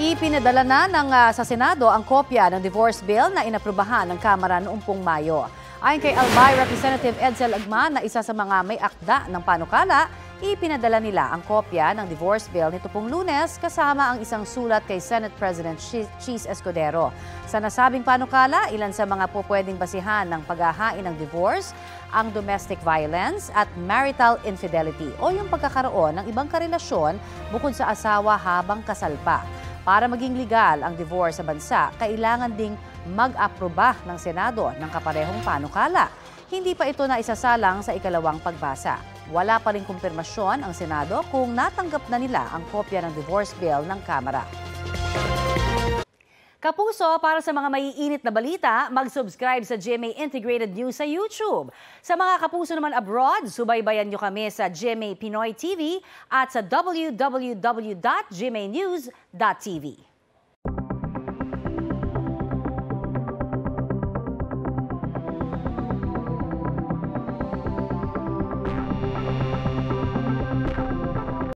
Ipinadala na ng, ah, sa Senado ang kopya ng divorce bill na inaprubahan ng Kamara noong Mayo. Ayon kay Albay Representative Edsel Agman na isa sa mga may akda ng panukala, ipinadala nila ang kopya ng divorce bill nito pong lunes kasama ang isang sulat kay Senate President Cheese Escudero. Sa nasabing panukala, ilan sa mga po pwedeng basihan ng paghahain ng divorce, ang domestic violence at marital infidelity o yung pagkakaroon ng ibang karelasyon bukod sa asawa habang kasal pa. Para maging legal ang divorce sa bansa, kailangan ding mag-aproba ng Senado ng kaparehong panukala. Hindi pa ito na isasalang sa ikalawang pagbasa. Wala pa rin kumpirmasyon ang Senado kung natanggap na nila ang kopya ng divorce bill ng Kamara. Kapuso, para sa mga maiinit na balita, mag-subscribe sa GMA Integrated News sa YouTube. Sa mga kapuso naman abroad, subaybayan nyo kami sa GMA Pinoy TV at sa www.gmanews.tv.